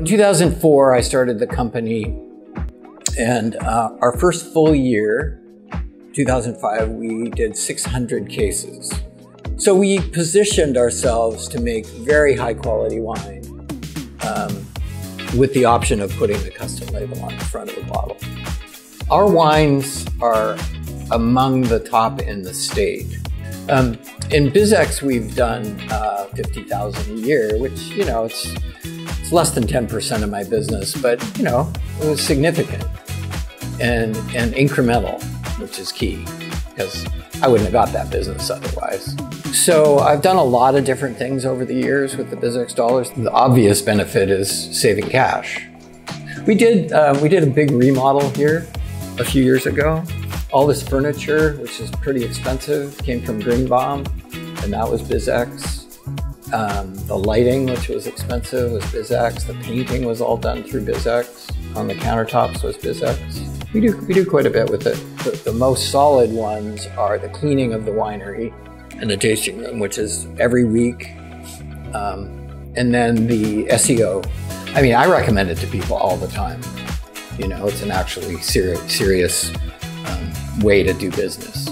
In 2004, I started the company, and uh, our first full year, 2005, we did 600 cases. So we positioned ourselves to make very high quality wine um, with the option of putting the custom label on the front of the bottle. Our wines are among the top in the state. Um, in BizX, we've done uh, 50,000 a year, which, you know, it's, it's less than 10% of my business, but, you know, it was significant and, and incremental, which is key because I wouldn't have got that business otherwise. So I've done a lot of different things over the years with the BizX dollars. The obvious benefit is saving cash. We did, uh, we did a big remodel here a few years ago. All this furniture, which is pretty expensive, came from Greenbaum, and that was BizX. Um, the lighting, which was expensive, was BizX. The painting was all done through BizX. On the countertops was BizX. We do, we do quite a bit with it. The, the most solid ones are the cleaning of the winery and the tasting room, which is every week. Um, and then the SEO. I mean, I recommend it to people all the time. You know, it's an actually serious, serious um, way to do business.